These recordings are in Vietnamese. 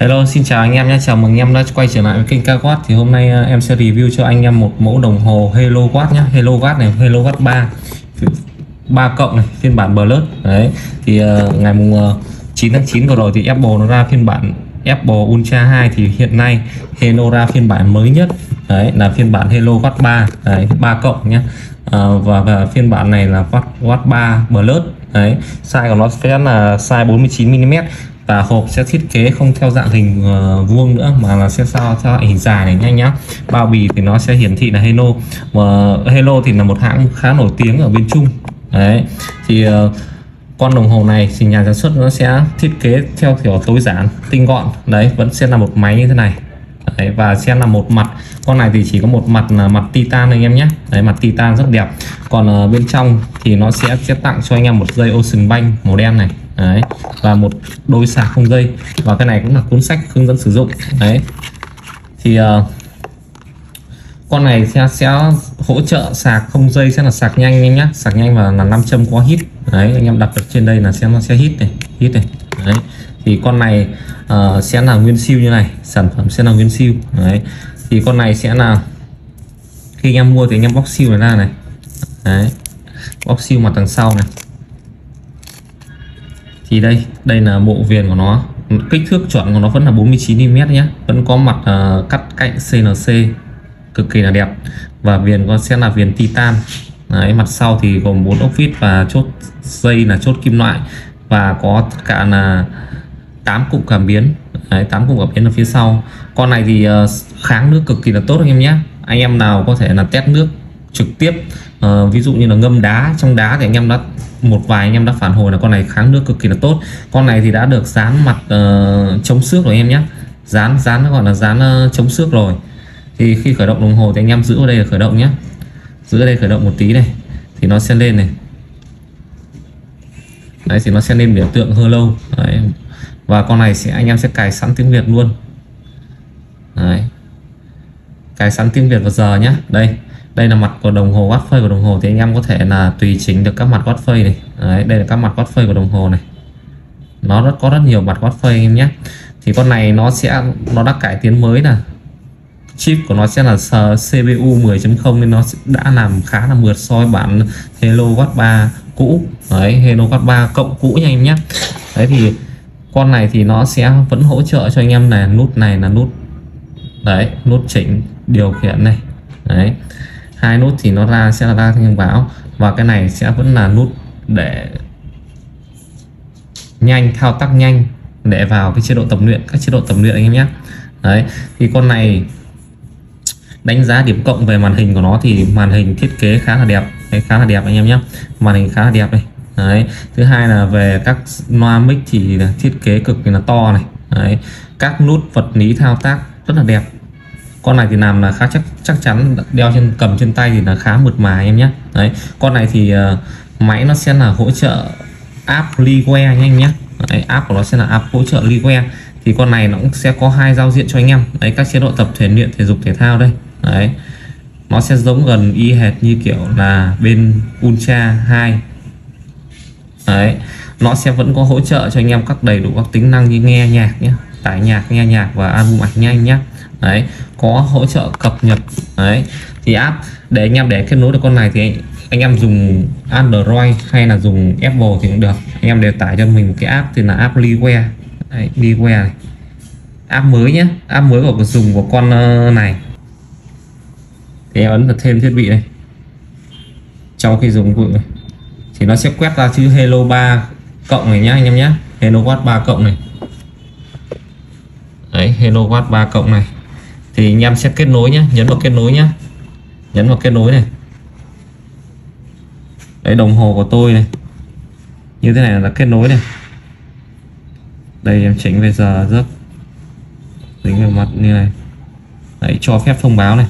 Hello xin chào anh em nhé. Chào mừng anh em đã quay trở lại với kênh Kawat thì hôm nay à, em sẽ review cho anh em một mẫu đồng hồ Hello Watt nhé. Hello Watt này Hello Watt 3 3 cộng này phiên bản Plus đấy. Thì uh, ngày mùng à, uh, 9 tháng 9 vừa rồi thì Apple nó ra phiên bản Apple Ultra 2 thì hiện nay Hello ra phiên bản mới nhất. Đấy là phiên bản Hello Watt 3 đấy 3 cộng nhé. Uh, và, và phiên bản này là Watt Watt 3 Plus đấy. Size của nó sẽ là size 49 mm và hộp sẽ thiết kế không theo dạng hình uh, vuông nữa mà là sẽ sao theo hình dài này nhanh nhá. Bao bì thì nó sẽ hiển thị là Hello và Hello thì là một hãng khá nổi tiếng ở bên Trung. Đấy thì uh, con đồng hồ này thì nhà sản xuất nó sẽ thiết kế theo kiểu tối giản tinh gọn. Đấy vẫn sẽ là một máy như thế này. Đấy, và sẽ là một mặt. Con này thì chỉ có một mặt là mặt titan anh em nhé. Đấy mặt titan rất đẹp. Còn uh, bên trong thì nó sẽ sẽ tặng cho anh em một dây Ocean Bank màu đen này đấy và một đôi sạc không dây. Và cái này cũng là cuốn sách hướng dẫn sử dụng. Đấy. Thì uh, con này sẽ sẽ hỗ trợ sạc không dây sẽ là sạc nhanh anh em nhé sạc nhanh và là 5 châm có hít. Đấy anh em đặt được trên đây là xem nó sẽ hít này hít này. Đấy. Thì con này uh, sẽ là nguyên siêu như này. Sản phẩm sẽ là nguyên siêu. Đấy. Thì con này sẽ là khi anh em mua thì anh em bóc siêu này ra này. Đấy. Bóc siêu mặt đằng sau này thì đây đây là bộ viền của nó. Kích thước chuẩn của nó vẫn là 49 mm nhé. Vẫn có mặt uh, cắt cạnh CNC cực kỳ là đẹp. Và viền con sẽ là viền titan. Đấy, mặt sau thì gồm bốn ốc vít và chốt dây là chốt kim loại. Và có tất cả là 8 cụm cảm biến. Đấy, 8 cụm cảm biến ở phía sau. Con này thì uh, kháng nước cực kỳ là tốt anh em nhé. Anh em nào có thể là test nước trực tiếp uh, ví dụ như là ngâm đá trong đá thì anh em đã một vài anh em đã phản hồi là con này kháng nước cực kỳ là tốt. Con này thì đã được dán mặt uh, chống xước rồi em nhé. Dán dán nó gọi là dán uh, chống xước rồi. Thì khi khởi động đồng hồ thì anh em giữ ở đây là khởi động nhé. Giữ ở đây khởi động một tí này thì nó sẽ lên này. Đấy thì nó sẽ lên biểu tượng hơ lâu. Đấy. và con này sẽ anh em sẽ cài sẵn tiếng Việt luôn. Đấy. Cài sẵn tiếng Việt vào giờ nhé. Đây đây là mặt của đồng hồ watt phơi của đồng hồ thì anh em có thể là tùy chỉnh được các mặt watt phơi này. Đấy, đây là các mặt watt phơi của đồng hồ này. Nó rất có rất nhiều mặt watt phơi anh em nhé. Thì con này nó sẽ nó đã cải tiến mới là chip của nó sẽ là CPU 10.0 nên nó đã làm khá là mượt so với bản Hello Watt 3 cũ. Đấy Hello Watt 3 cộng cũ nha em nhé. Đấy thì con này thì nó sẽ vẫn hỗ trợ cho anh em là nút này là nút đấy nút chỉnh điều khiển này. Đấy hai nút thì nó ra sẽ là ra thông báo. Và cái này sẽ vẫn là nút để nhanh thao tác nhanh để vào cái chế độ tập luyện các chế độ tập luyện anh em nhé. Đấy thì con này đánh giá điểm cộng về màn hình của nó thì màn hình thiết kế khá là đẹp. Đấy, khá là đẹp anh em nhé. Màn hình khá là đẹp này. Đấy thứ hai là về các loa mic thì thiết kế cực kỳ là to này. Đấy các nút vật lý thao tác rất là đẹp con này thì làm là khá chắc chắc chắn đeo trên cầm trên tay thì là khá mượt mà em nhé. Đấy con này thì uh, máy nó sẽ là hỗ trợ app Liware nha anh nhé. Đấy, app của nó sẽ là app hỗ trợ Liware thì con này nó cũng sẽ có hai giao diện cho anh em. Đấy các chế độ tập thể luyện thể dục thể thao đây. Đấy nó sẽ giống gần y hệt như kiểu là bên Ultra 2 đấy nó sẽ vẫn có hỗ trợ cho anh em các đầy đủ các tính năng như nghe nhạc nhé tải nhạc nghe nhạc và album ảnh nhanh nhé đấy có hỗ trợ cập nhật. Đấy thì app để anh em để kết nối được con này thì anh em dùng Android hay là dùng Apple thì cũng được. Anh em đều tải cho mình một cái app thì là app Liware đấy, Liware này. app mới nhé app mới của dùng của con ờ, này. Thì em ấn vào thêm thiết bị đây. Trong khi dùng vụ thì nó sẽ quét ra chữ Hello 3 cộng này nhá anh em nhé Hello Watt 3 cộng này. Đấy Hello Watt 3 cộng này thì anh em sẽ kết nối nhé nhấn vào kết nối nhé nhấn vào kết nối này. Đấy đồng hồ của tôi này. Như thế này là kết nối này. Đây em chỉnh về giờ giấc. Tính về mặt như này. Đấy cho phép thông báo này.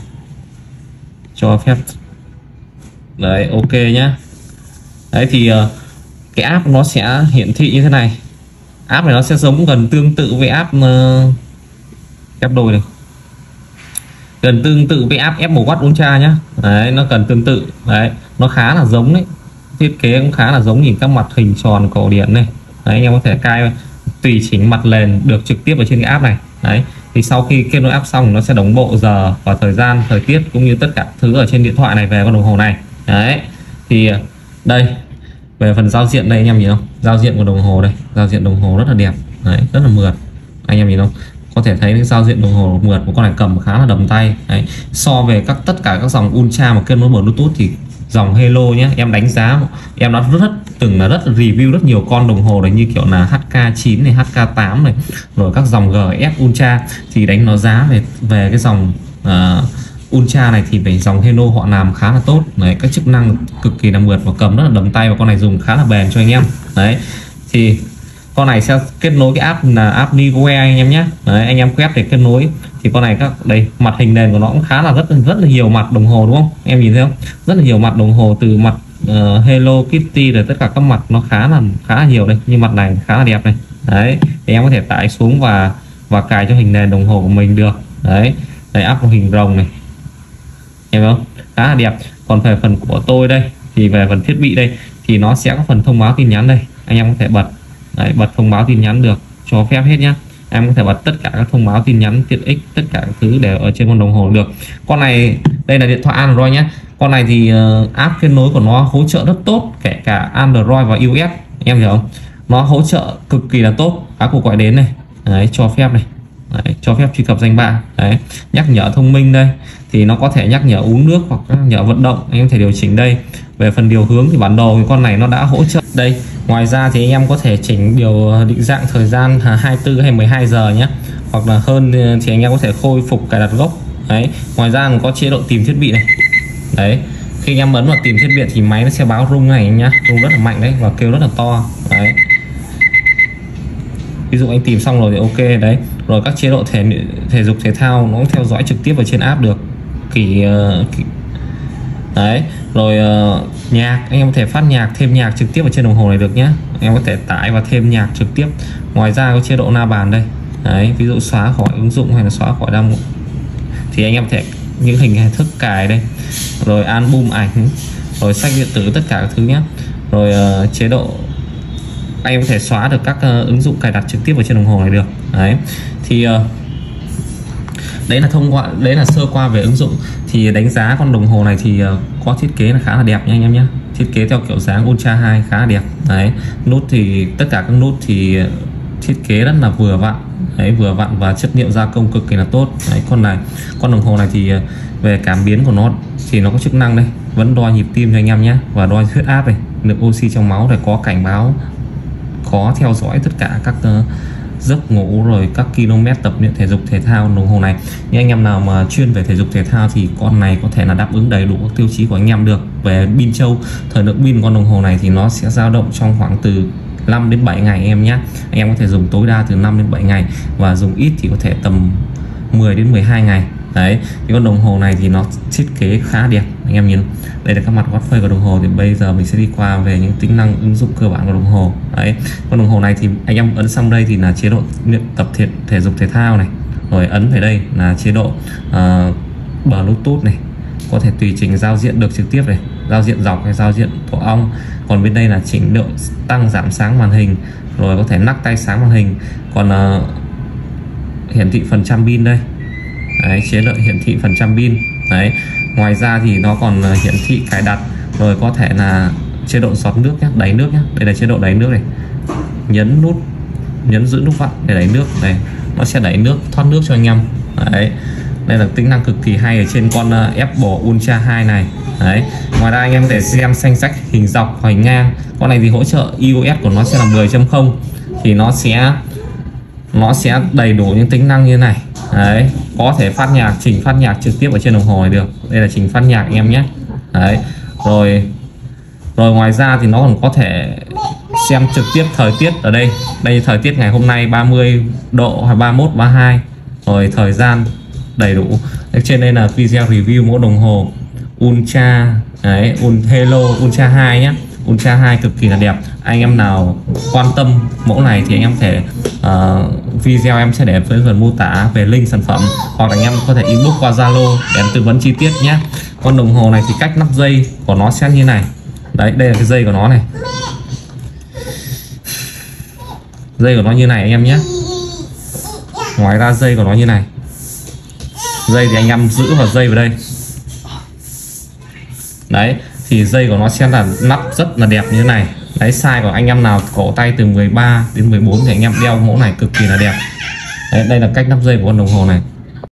Cho phép. Đấy ok nhá. Đấy thì ờ, cái app nó sẽ hiển thị như thế này. App này nó sẽ giống gần tương tự với app ờ, uh, đôi này gần tương tự với app F1 Watt Ultra nhá. Đấy, nó cần tương tự. Đấy, nó khá là giống đấy. Thiết kế cũng khá là giống nhìn các mặt hình tròn cổ điển này. Đấy, anh em có thể cai tùy chỉnh mặt nền được trực tiếp ở trên cái app này. Đấy, thì sau khi kết nối app xong nó sẽ đồng bộ giờ và thời gian, thời tiết cũng như tất cả thứ ở trên điện thoại này về con đồng hồ này. Đấy, thì đây, về phần giao diện đây, anh em nhìn không? Giao diện của đồng hồ đây. Giao diện đồng hồ rất là đẹp. Đấy, rất là mượt. Anh em nhìn không? Có thể thấy cái giao diện đồng hồ mượt của con này cầm khá là đầm tay. Đấy so về các tất cả các dòng ultra mà kết nối bluetooth thì dòng Hello nhé em đánh giá em đã rất từng là rất review rất nhiều con đồng hồ này như kiểu là HK9 này HK8 này rồi các dòng GF Ultra. Thì đánh nó giá về về cái dòng uh, Ultra này thì về dòng Hello họ làm khá là tốt. Đấy các chức năng cực kỳ là mượt và cầm rất là đầm tay và con này dùng khá là bền cho anh em. Đấy thì con này sẽ kết nối cái app là app Nigoe anh em nhé. Đấy, anh em quét để kết nối. Thì con này các đây mặt hình nền của nó cũng khá là rất rất là nhiều mặt đồng hồ đúng không? Em nhìn thấy không? Rất là nhiều mặt đồng hồ từ mặt uh, Hello Kitty rồi tất cả các mặt nó khá là khá là nhiều đây. Như mặt này khá là đẹp này đấy thì em có thể tải xuống và và cài cho hình nền đồng hồ của mình được. Đấy đây app hình rồng này. Em không? Khá là đẹp. Còn về phần của tôi đây thì về phần thiết bị đây thì nó sẽ có phần thông báo tin nhắn đây. Anh em có thể bật đấy, bật thông báo tin nhắn được cho phép hết nhá. Em có thể bật tất cả các thông báo tin nhắn tiện ích tất cả các thứ đều ở trên con đồng hồ được. Con này đây là điện thoại Android nhé con này thì uh, app kết nối của nó hỗ trợ rất tốt kể cả Android và iOS. Em hiểu không? Nó hỗ trợ cực kỳ là tốt. Các cuộc gọi đến này. Đấy, cho phép này đấy, cho phép truy cập danh bạ. Đấy nhắc nhở thông minh đây. Thì nó có thể nhắc nhở uống nước hoặc nhắc nhở vận động. Anh em thể điều chỉnh đây. Về phần điều hướng thì bản đồ thì con này nó đã hỗ trợ. Đây ngoài ra thì anh em có thể chỉnh điều định dạng thời gian 24 hay 12 giờ nhé. Hoặc là hơn thì anh em có thể khôi phục cài đặt gốc. Đấy ngoài ra còn có chế độ tìm thiết bị này. Đấy khi anh em ấn vào tìm thiết bị thì máy nó sẽ báo rung này nhá. Rung rất là mạnh đấy và kêu rất là to. Đấy ví dụ anh tìm xong rồi thì ok đấy. Rồi các chế độ thể thể dục thể thao nó cũng theo dõi trực tiếp ở trên app được. Kỷ, uh, kỷ đấy. Rồi uh, nhạc anh em có thể phát nhạc thêm nhạc trực tiếp ở trên đồng hồ này được nhé anh em có thể tải và thêm nhạc trực tiếp. Ngoài ra có chế độ na bàn đây. Đấy ví dụ xóa khỏi ứng dụng hay là xóa khỏi đam thì anh em thể những hình thức cài đây. Rồi album ảnh rồi sách điện tử tất cả các thứ nhé rồi uh, chế độ anh em có thể xóa được các uh, ứng dụng cài đặt trực tiếp vào trên đồng hồ này được. Đấy. Thì uh, đấy là thông qua đấy là sơ qua về ứng dụng. Thì đánh giá con đồng hồ này thì uh, có thiết kế là khá là đẹp nha anh em nhé. Thiết kế theo kiểu dáng Ultra 2 khá là đẹp. Đấy. Nút thì tất cả các nút thì thiết kế rất là vừa vặn. Đấy vừa vặn và chất liệu gia công cực kỳ là tốt. Đấy con này con đồng hồ này thì về cảm biến của nó thì nó có chức năng đây. Vẫn đo nhịp tim cho anh em nhé và đo huyết áp này lượng oxy trong máu để có cảnh báo có theo dõi tất cả các uh, giấc ngủ rồi các km tập luyện thể dục thể thao đồng hồ này. Những anh em nào mà chuyên về thể dục thể thao thì con này có thể là đáp ứng đầy đủ các tiêu chí của anh em được. Về pin châu thời lượng pin con đồng hồ này thì nó sẽ dao động trong khoảng từ 5 đến 7 ngày em nhé. Anh em có thể dùng tối đa từ 5 đến 7 ngày và dùng ít thì có thể tầm 10 đến 12 ngày. Đấy thì con đồng hồ này thì nó thiết kế khá đẹp anh em nhìn đây là các mặt gót phơi của đồng hồ thì bây giờ mình sẽ đi qua về những tính năng ứng dụng cơ bản của đồng hồ. Đấy con đồng hồ này thì anh em ấn xong đây thì là chế độ luyện tập thể, thể dục thể thao này rồi ấn về đây là chế độ uh, bluetooth này có thể tùy chỉnh giao diện được trực tiếp này giao diện dọc hay giao diện tổ ong. Còn bên đây là chỉnh độ tăng giảm sáng màn hình rồi có thể nắp tay sáng màn hình. Còn uh, hiển thị phần trăm pin đây. Đấy, chế độ hiển thị phần trăm pin. Đấy ngoài ra thì nó còn ờ, hiển thị cài đặt, rồi có thể là chế độ giọt nước nhé đáy nước nhé đây là chế độ đáy nước này. Nhấn nút, nhấn giữ nút vặn để đẩy nước. Này nó sẽ đẩy nước, thoát nước cho anh em. Đấy, đây là tính năng cực kỳ hay ở trên con ờ, Apple Ultra 2 này. Đấy, ngoài ra anh em có thể xem xanh sách hình dọc hoặc hình ngang. Con này thì hỗ trợ iOS của nó sẽ là 10.0 thì nó sẽ nó sẽ đầy đủ những tính năng như này đấy, có thể phát nhạc, chỉnh phát nhạc trực tiếp ở trên đồng hồ này được. Đây là chỉnh phát nhạc em nhé. Đấy, rồi rồi ngoài ra thì nó còn có thể xem trực tiếp thời tiết ở đây. Đây thời tiết ngày hôm nay 30 độ hoặc 31 32 rồi thời gian đầy đủ. Trên đây là video review mẫu đồng hồ Ultra. Đấy Hello Ultra 2 nhé. Ultra 2 cực kỳ là đẹp. Anh em nào quan tâm mẫu này thì anh em thể uh, video em sẽ để với phần mô tả về link sản phẩm. Hoặc là anh em có thể inbox qua Zalo để em tư vấn chi tiết nhé. Con đồng hồ này thì cách nắp dây của nó sẽ như này. Đấy đây là cái dây của nó này. Dây của nó như này anh em nhé. Ngoài ra dây của nó như này. Dây thì anh em giữ vào dây vào đây. Đấy thì dây của nó sẽ là nắp rất là đẹp như thế này. Đấy, size của anh em nào cổ tay từ 13 đến 14 thì anh em đeo mẫu này cực kỳ là đẹp. Đấy, đây là cách nắp dây của con đồng hồ này.